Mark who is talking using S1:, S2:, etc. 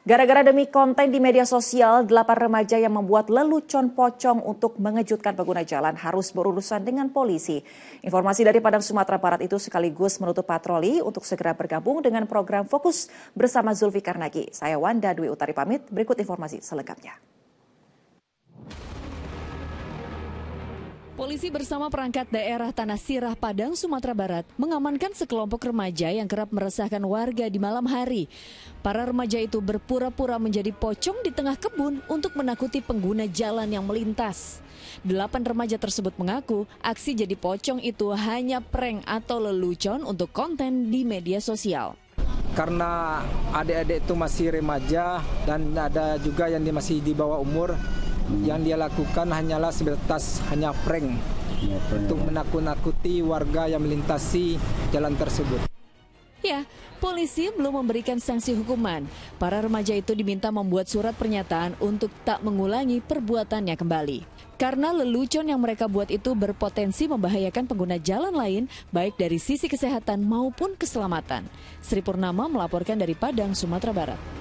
S1: Gara-gara demi konten di media sosial, delapan remaja yang membuat lelucon pocong untuk mengejutkan pengguna jalan harus berurusan dengan polisi. Informasi dari Padang Sumatera Barat itu sekaligus menutup patroli untuk segera bergabung dengan program Fokus bersama Zulfikar Nagi. Saya Wanda Dwi Utari pamit, berikut informasi selengkapnya.
S2: Polisi bersama perangkat daerah Tanah Sirah Padang, Sumatera Barat mengamankan sekelompok remaja yang kerap meresahkan warga di malam hari. Para remaja itu berpura-pura menjadi pocong di tengah kebun untuk menakuti pengguna jalan yang melintas. Delapan remaja tersebut mengaku aksi jadi pocong itu hanya prank atau lelucon untuk konten di media sosial
S3: karena adik-adik itu masih remaja dan ada juga yang masih di bawah umur yang dia lakukan hanyalah sebatas hanya prank ya, untuk menakut-nakuti warga yang melintasi jalan tersebut.
S2: Ya, polisi belum memberikan sanksi hukuman. Para remaja itu diminta membuat surat pernyataan untuk tak mengulangi perbuatannya kembali. Karena lelucon yang mereka buat itu berpotensi membahayakan pengguna jalan lain, baik dari sisi kesehatan maupun keselamatan. Sri Purnama melaporkan dari Padang, Sumatera Barat.